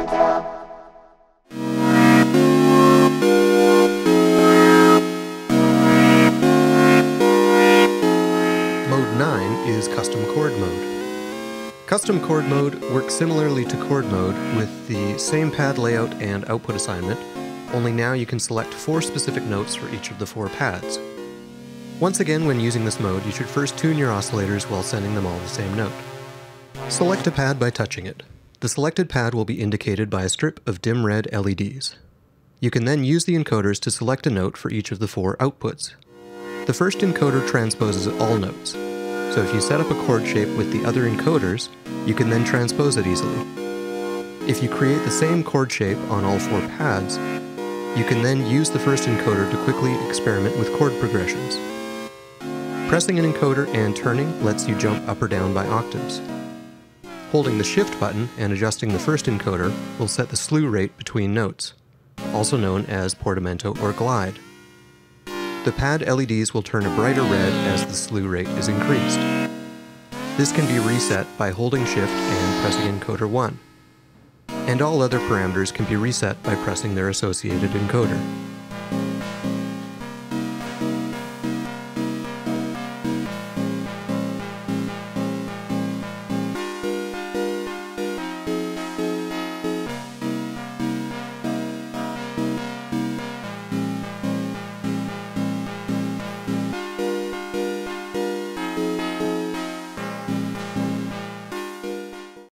Mode 9 is Custom Chord Mode. Custom Chord Mode works similarly to Chord Mode with the same pad layout and output assignment, only now you can select four specific notes for each of the four pads. Once again, when using this mode, you should first tune your oscillators while sending them all the same note. Select a pad by touching it. The selected pad will be indicated by a strip of dim red LEDs. You can then use the encoders to select a note for each of the four outputs. The first encoder transposes all notes, so if you set up a chord shape with the other encoders, you can then transpose it easily. If you create the same chord shape on all four pads, you can then use the first encoder to quickly experiment with chord progressions. Pressing an encoder and turning lets you jump up or down by octaves. Holding the Shift button and adjusting the first encoder will set the slew rate between notes, also known as portamento or glide. The pad LEDs will turn a brighter red as the slew rate is increased. This can be reset by holding Shift and pressing encoder 1. And all other parameters can be reset by pressing their associated encoder.